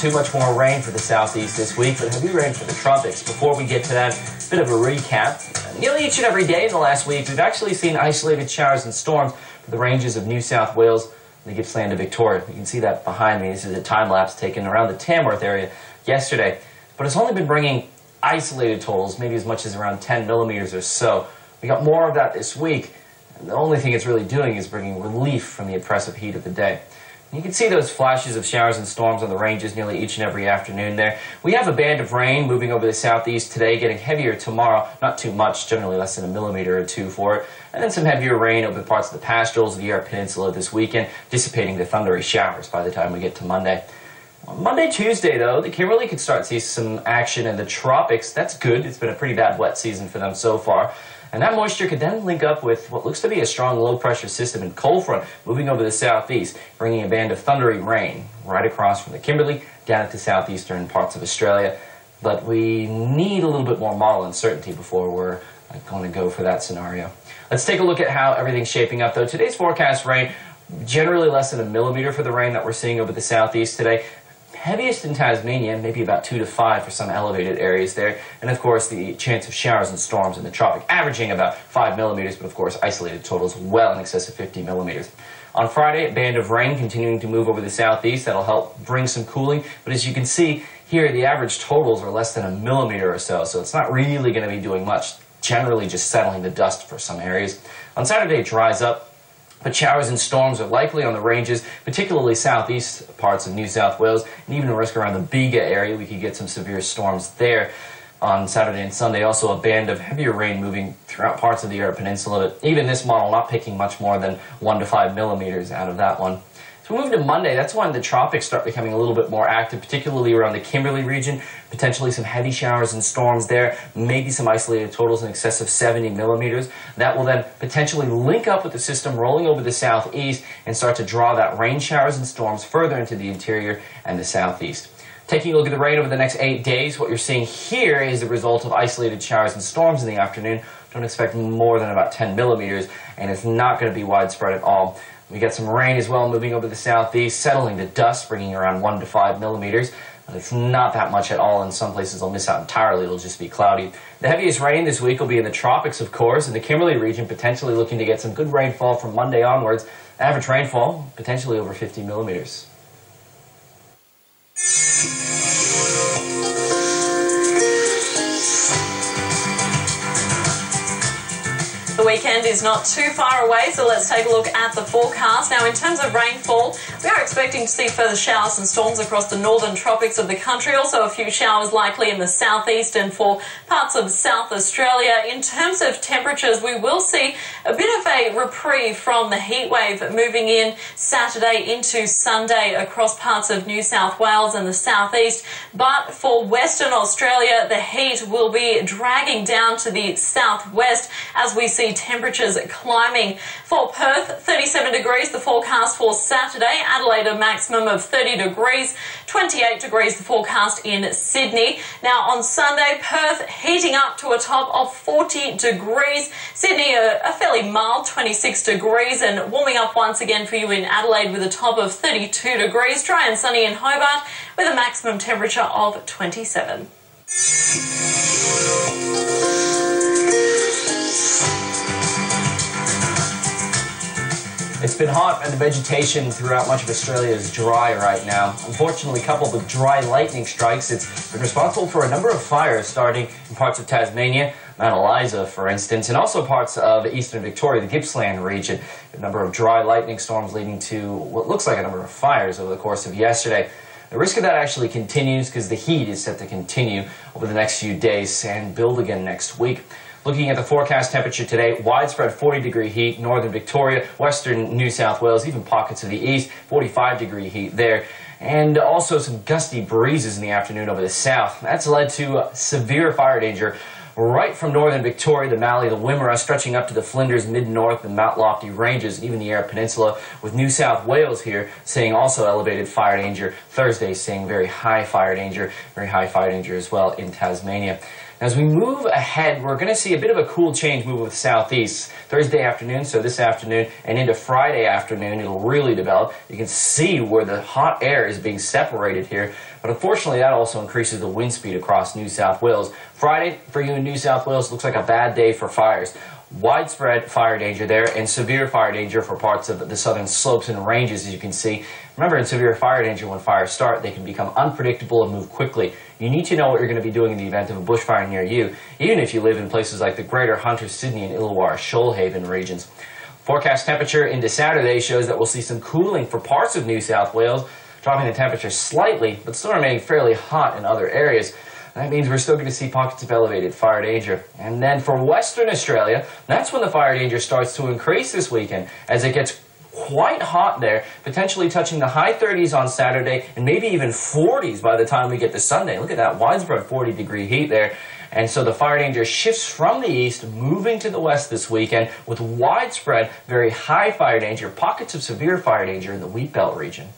too much more rain for the southeast this week, but heavy rain for the tropics. Before we get to that, bit of a recap. Nearly each and every day in the last week, we've actually seen isolated showers and storms for the ranges of New South Wales and the Gippsland to Victoria. You can see that behind me. This is a time lapse taken around the Tamworth area yesterday. But it's only been bringing isolated totals, maybe as much as around 10 millimeters or so. We got more of that this week. And the only thing it's really doing is bringing relief from the oppressive heat of the day. You can see those flashes of showers and storms on the ranges nearly each and every afternoon there. We have a band of rain moving over the southeast today, getting heavier tomorrow. Not too much, generally less than a millimeter or two for it. And then some heavier rain over parts of the pastorals of the Eyre Peninsula this weekend, dissipating the thundery showers by the time we get to Monday. On Monday, Tuesday, though, the Kimberley could start to see some action in the tropics. That's good. It's been a pretty bad wet season for them so far. And that moisture could then link up with what looks to be a strong low pressure system and cold front moving over the southeast, bringing a band of thundery rain right across from the Kimberley down into southeastern parts of Australia. But we need a little bit more model uncertainty before we're uh, going to go for that scenario. Let's take a look at how everything's shaping up, though. Today's forecast rain generally less than a millimeter for the rain that we're seeing over the southeast today heaviest in Tasmania, maybe about 2 to 5 for some elevated areas there. And of course, the chance of showers and storms in the tropic, averaging about 5 millimeters, but of course, isolated totals well in excess of 50 millimeters. On Friday, a band of rain continuing to move over the southeast. That'll help bring some cooling. But as you can see here, the average totals are less than a millimeter or so, so it's not really going to be doing much. Generally, just settling the dust for some areas. On Saturday, it dries up. But showers and storms are likely on the ranges, particularly southeast parts of New South Wales, and even a risk around the Bega area. We could get some severe storms there on Saturday and Sunday. Also, a band of heavier rain moving throughout parts of the Eyre Peninsula. Even this model not picking much more than one to five millimeters out of that one we move to Monday, that's when the tropics start becoming a little bit more active, particularly around the Kimberley region. Potentially some heavy showers and storms there, maybe some isolated totals in excess of 70 millimeters. That will then potentially link up with the system rolling over the southeast and start to draw that rain showers and storms further into the interior and the southeast. Taking a look at the rain over the next eight days, what you're seeing here is the result of isolated showers and storms in the afternoon. Don't expect more than about 10 millimeters, and it's not going to be widespread at all. We get some rain as well moving over the southeast, settling the dust, bringing around 1 to 5 millimeters. It's not that much at all. In some places, they'll miss out entirely. It'll just be cloudy. The heaviest rain this week will be in the tropics, of course, in the Kimberley region, potentially looking to get some good rainfall from Monday onwards. Average rainfall, potentially over 50 millimeters. Weekend is not too far away, so let's take a look at the forecast. Now, in terms of rainfall, we are expecting to see further showers and storms across the northern tropics of the country. Also, a few showers likely in the southeast and for parts of South Australia. In terms of temperatures, we will see a bit of a reprieve from the heat wave moving in Saturday into Sunday across parts of New South Wales and the southeast. But for Western Australia, the heat will be dragging down to the southwest as we see temperatures climbing. For Perth, 37 degrees the forecast for Saturday. Adelaide, a maximum of 30 degrees. 28 degrees the forecast in Sydney. Now on Sunday, Perth heating up to a top of 40 degrees. Sydney, a, a fairly mild 26 degrees and warming up once again for you in Adelaide with a top of 32 degrees. Dry and sunny in Hobart with a maximum temperature of 27. It's been hot and the vegetation throughout much of Australia is dry right now. Unfortunately, coupled with dry lightning strikes, it's been responsible for a number of fires starting in parts of Tasmania, Mount Eliza, for instance, and also parts of eastern Victoria, the Gippsland region. A number of dry lightning storms leading to what looks like a number of fires over the course of yesterday. The risk of that actually continues because the heat is set to continue over the next few days and build again next week. Looking at the forecast temperature today, widespread 40 degree heat, northern Victoria, western New South Wales, even pockets of the east, 45 degree heat there. And also some gusty breezes in the afternoon over the south. That's led to uh, severe fire danger right from northern Victoria, the Mallee, the Wimmera, stretching up to the Flinders, mid-north, and Mount Lofty ranges, and even the Eyre Peninsula, with New South Wales here seeing also elevated fire danger. Thursday seeing very high fire danger, very high fire danger as well in Tasmania. As we move ahead, we're going to see a bit of a cool change move with southeast Thursday afternoon, so this afternoon and into Friday afternoon, it'll really develop. You can see where the hot air is being separated here, but unfortunately that also increases the wind speed across New South Wales. Friday for you in New South Wales looks like a bad day for fires widespread fire danger there and severe fire danger for parts of the southern slopes and ranges, as you can see. Remember, in severe fire danger, when fires start, they can become unpredictable and move quickly. You need to know what you're going to be doing in the event of a bushfire near you, even if you live in places like the greater Hunter, Sydney, and Illawarra Shoalhaven regions. Forecast temperature into Saturday shows that we'll see some cooling for parts of New South Wales, dropping the temperature slightly, but still remaining fairly hot in other areas. That means we're still going to see pockets of elevated fire danger. And then for Western Australia, that's when the fire danger starts to increase this weekend as it gets quite hot there, potentially touching the high 30s on Saturday and maybe even 40s by the time we get to Sunday. Look at that widespread 40 degree heat there. And so the fire danger shifts from the east, moving to the west this weekend with widespread, very high fire danger, pockets of severe fire danger in the Wheat Belt region.